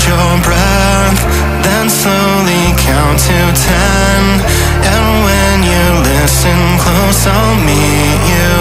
hold your breath Then slowly count to ten. And when you listen close I'll meet you.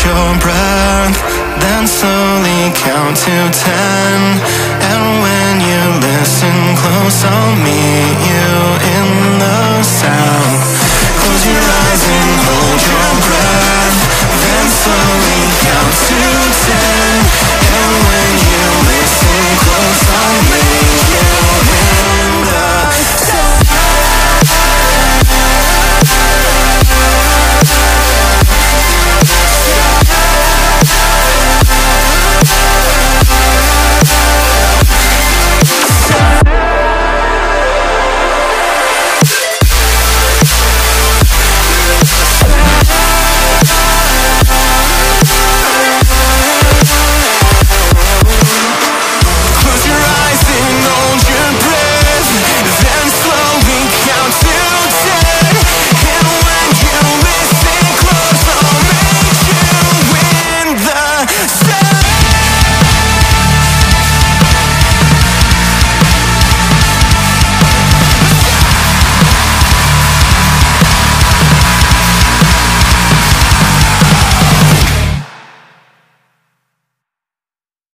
hold your breath Then slowly count to ten. And when you listen close I'll meet you in the sound.